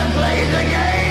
to play the game.